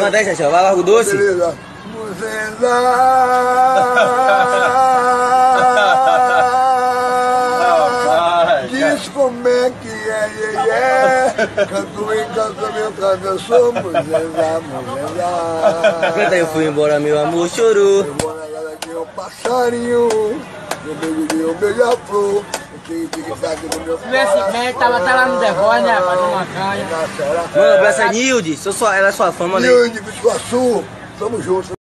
Canta aí, Xaxão. Vai Largo Doce. Beleza. Diz como é que é, é, é. Canto em casamento, eu sou Muzenda, Muzenda. Canta aí, eu fui embora, meu amor chorou. Eu vou na galera de um passarinho. Eu beijo de um beija-flor. Esse tava até lá no The Voice, né? Fazendo uma canha. Mano, abraça a Nilde. Sou sua, ela é sua fã, mano. Nilde, Biscoaçu, tamo junto.